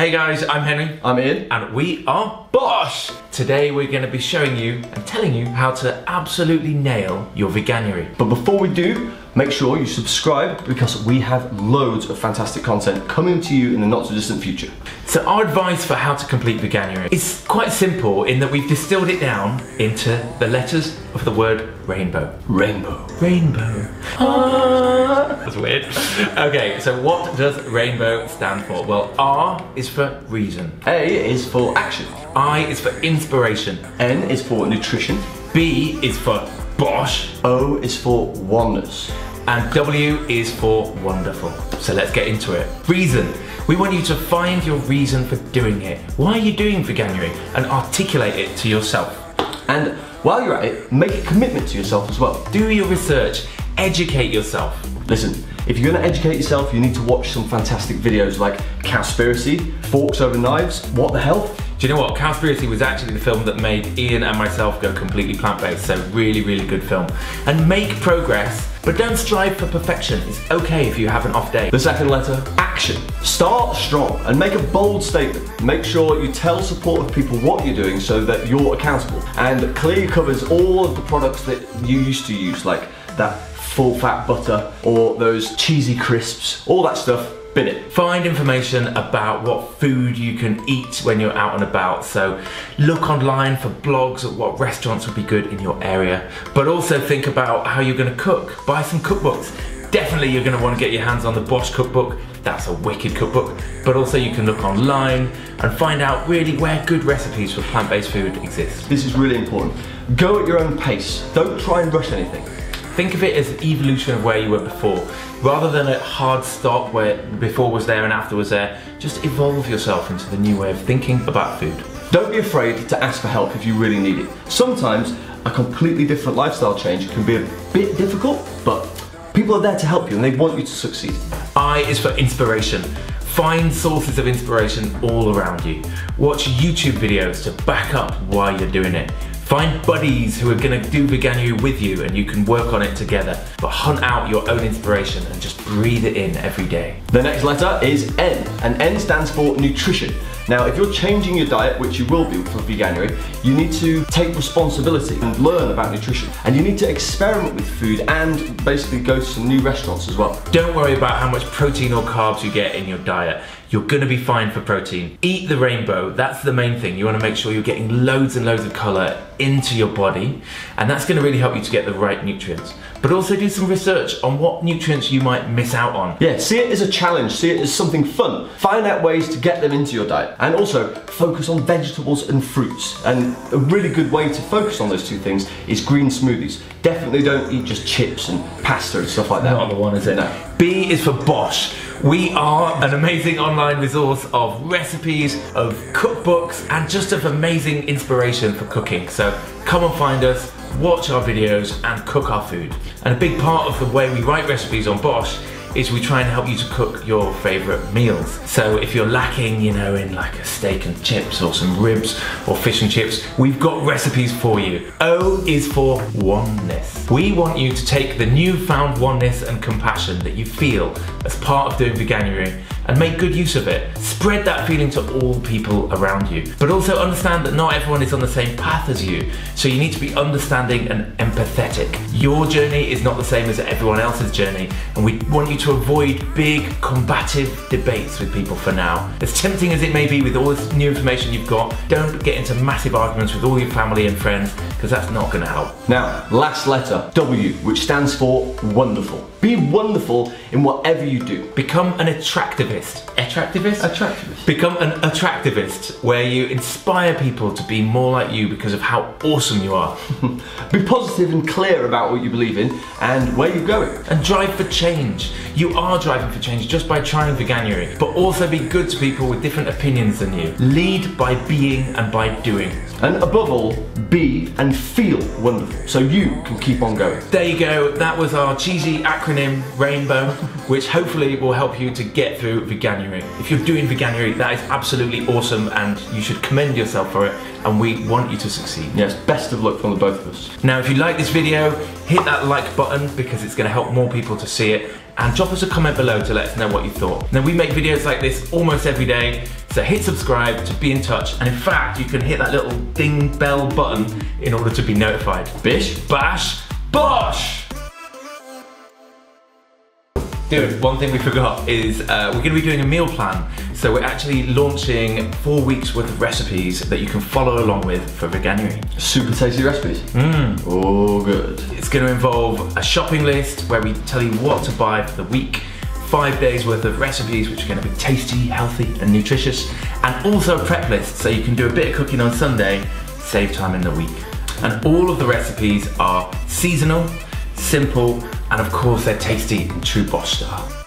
Hey guys, I'm Henry. I'm Ian. And we are BOSH! Today we're going to be showing you and telling you how to absolutely nail your veganuary. But before we do, make sure you subscribe because we have loads of fantastic content coming to you in the not so distant future. So our advice for how to complete veganuary is quite simple in that we've distilled it down into the letters of the word rainbow. Rainbow. Rainbow. Ah. That's weird. Okay, so what does rainbow stand for? Well, R is for reason. A is for action. I is for inspiration. N is for nutrition. B is for BOSH. O is for oneness. And W is for wonderful. So let's get into it. Reason. We want you to find your reason for doing it. Why are you doing Veganuary? And articulate it to yourself. And while you're at it, make a commitment to yourself as well. Do your research. Educate yourself. Listen, if you're gonna educate yourself, you need to watch some fantastic videos like Cowspiracy, Forks Over Knives, What the Health, do you know what? Cowspiracy was actually the film that made Ian and myself go completely plant-based, so really, really good film. And make progress, but don't strive for perfection. It's okay if you have an off day. The second letter, action. Start strong and make a bold statement. Make sure you tell supportive people what you're doing so that you're accountable. And clearly covers all of the products that you used to use, like that full fat butter or those cheesy crisps, all that stuff bin. Find information about what food you can eat when you're out and about. So look online for blogs of what restaurants would be good in your area, but also think about how you're gonna cook. Buy some cookbooks. Definitely you're gonna wanna get your hands on the BOSH cookbook. That's a wicked cookbook. But also you can look online and find out really where good recipes for plant-based food exist. This is really important. Go at your own pace. Don't try and rush anything. Think of it as evolution of where you were before. Rather than a hard stop where before was there and after was there, just evolve yourself into the new way of thinking about food. Don't be afraid to ask for help if you really need it. Sometimes a completely different lifestyle change can be a bit difficult, but people are there to help you and they want you to succeed. I is for inspiration. Find sources of inspiration all around you. Watch YouTube videos to back up why you're doing it. Find buddies who are gonna do Veganuary with you and you can work on it together. But hunt out your own inspiration and just breathe it in every day. The next letter is N, and N stands for nutrition. Now, if you're changing your diet, which you will be for Veganuary, you need to take responsibility and learn about nutrition. And you need to experiment with food and basically go to some new restaurants as well. Don't worry about how much protein or carbs you get in your diet. You're gonna be fine for protein. Eat the rainbow, that's the main thing. You wanna make sure you're getting loads and loads of color into your body, and that's gonna really help you to get the right nutrients. But also do some research on what nutrients you might miss out on. Yeah, see it as a challenge, see it as something fun. Find out ways to get them into your diet. And also focus on vegetables and fruits. And a really good way to focus on those two things is green smoothies. Definitely don't eat just chips and pasta and stuff like that. Not the one, is it? No. B is for BOSH. We are an amazing online resource of recipes, of cookbooks, and just of amazing inspiration for cooking. So come and find us, watch our videos, and cook our food. And a big part of the way we write recipes on BOSH is we try and help you to cook your favorite meals. So if you're lacking, you know, in like a steak and chips or some ribs or fish and chips, we've got recipes for you. O is for oneness. We want you to take the newfound oneness and compassion that you feel as part of doing Veganuary and make good use of it. Spread that feeling to all people around you. But also understand that not everyone is on the same path as you, so you need to be understanding and empathetic. Your journey is not the same as everyone else's journey, and we want you to avoid big combative debates with people for now. As tempting as it may be with all this new information you've got, don't get into massive arguments with all your family and friends, because that's not going to help. Now, last letter, W, which stands for wonderful. Be wonderful in whatever you do. Become an attractivist. Attractivist? Attractivist. Become an attractivist where you inspire people to be more like you because of how awesome you are. be positive and clear about what you believe in and where you're going. And drive for change. You are driving for change just by trying Veganuary, but also be good to people with different opinions than you. Lead by being and by doing. And above all, be and feel wonderful so you can keep on There you go. That was our cheesy acronym RAINBOW, which hopefully will help you to get through Veganuary. If you're doing Veganuary, that is absolutely awesome and you should commend yourself for it and we want you to succeed. Yes, best of luck from the both of us. Now, if you like this video, hit that like button because it's going to help more people to see it and drop us a comment below to let us know what you thought. Now, we make videos like this almost every day So hit subscribe to be in touch, and in fact, you can hit that little ding bell button in order to be notified. Bish? Bash, bosh! Dude, one thing we forgot is uh, we're going to be doing a meal plan. So we're actually launching four weeks worth of recipes that you can follow along with for Veganuary. Super tasty recipes. Mmm. Oh, good. It's going to involve a shopping list where we tell you what to buy for the week, five days worth of recipes which are going to be tasty, healthy and nutritious, and also a prep list so you can do a bit of cooking on Sunday, save time in the week. And all of the recipes are seasonal, simple, and of course they're tasty and true BOSH style.